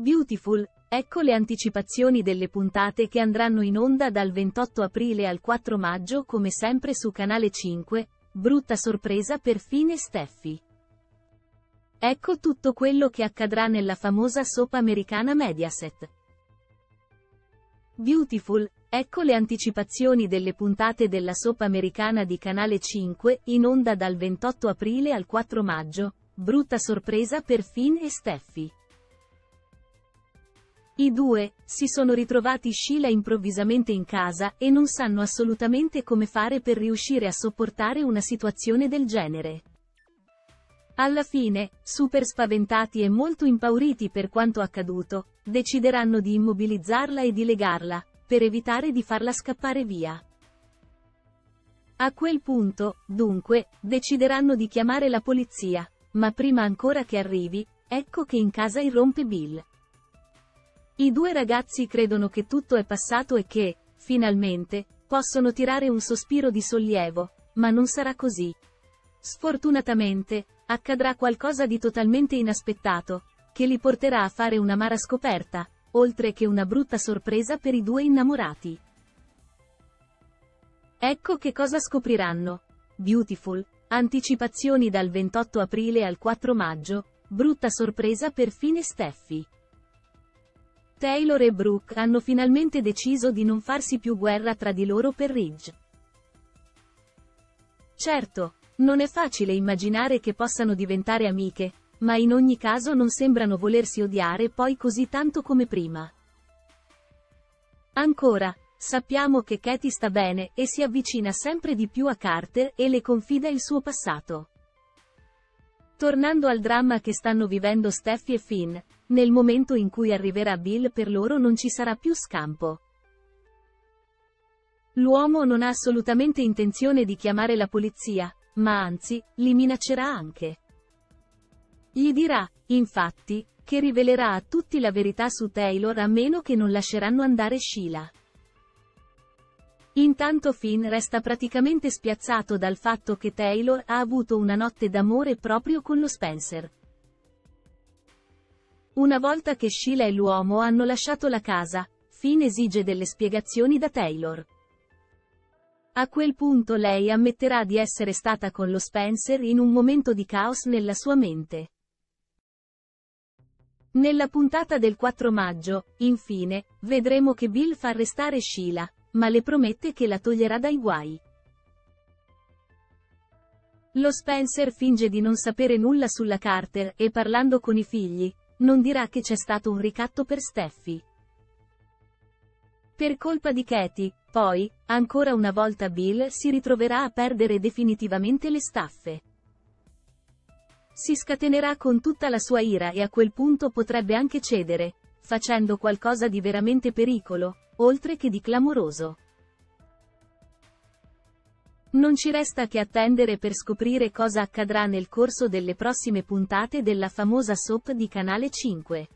Beautiful, ecco le anticipazioni delle puntate che andranno in onda dal 28 aprile al 4 maggio come sempre su Canale 5, brutta sorpresa per Fine Steffi. Ecco tutto quello che accadrà nella famosa soap americana Mediaset. Beautiful, ecco le anticipazioni delle puntate della soap americana di Canale 5, in onda dal 28 aprile al 4 maggio, brutta sorpresa per Finn e Steffi. I due, si sono ritrovati Sheila improvvisamente in casa e non sanno assolutamente come fare per riuscire a sopportare una situazione del genere. Alla fine, super spaventati e molto impauriti per quanto accaduto, decideranno di immobilizzarla e di legarla, per evitare di farla scappare via. A quel punto, dunque, decideranno di chiamare la polizia, ma prima ancora che arrivi, ecco che in casa irrompe Bill. I due ragazzi credono che tutto è passato e che, finalmente, possono tirare un sospiro di sollievo, ma non sarà così. Sfortunatamente, accadrà qualcosa di totalmente inaspettato, che li porterà a fare un'amara scoperta, oltre che una brutta sorpresa per i due innamorati. Ecco che cosa scopriranno. Beautiful, anticipazioni dal 28 aprile al 4 maggio, brutta sorpresa per Fine Steffi. Taylor e Brooke hanno finalmente deciso di non farsi più guerra tra di loro per Ridge. Certo, non è facile immaginare che possano diventare amiche, ma in ogni caso non sembrano volersi odiare poi così tanto come prima. Ancora, sappiamo che Katie sta bene e si avvicina sempre di più a Carter e le confida il suo passato. Tornando al dramma che stanno vivendo Steffi e Finn, nel momento in cui arriverà Bill per loro non ci sarà più scampo. L'uomo non ha assolutamente intenzione di chiamare la polizia, ma anzi, li minaccerà anche. Gli dirà, infatti, che rivelerà a tutti la verità su Taylor a meno che non lasceranno andare Sheila. Intanto Finn resta praticamente spiazzato dal fatto che Taylor ha avuto una notte d'amore proprio con lo Spencer. Una volta che Sheila e l'uomo hanno lasciato la casa, Finn esige delle spiegazioni da Taylor. A quel punto lei ammetterà di essere stata con lo Spencer in un momento di caos nella sua mente. Nella puntata del 4 maggio, infine, vedremo che Bill fa arrestare Sheila, ma le promette che la toglierà dai guai. Lo Spencer finge di non sapere nulla sulla Carter e parlando con i figli, non dirà che c'è stato un ricatto per Steffi. Per colpa di Katie, poi, ancora una volta Bill si ritroverà a perdere definitivamente le staffe. Si scatenerà con tutta la sua ira e a quel punto potrebbe anche cedere, facendo qualcosa di veramente pericolo, oltre che di clamoroso. Non ci resta che attendere per scoprire cosa accadrà nel corso delle prossime puntate della famosa soap di Canale 5.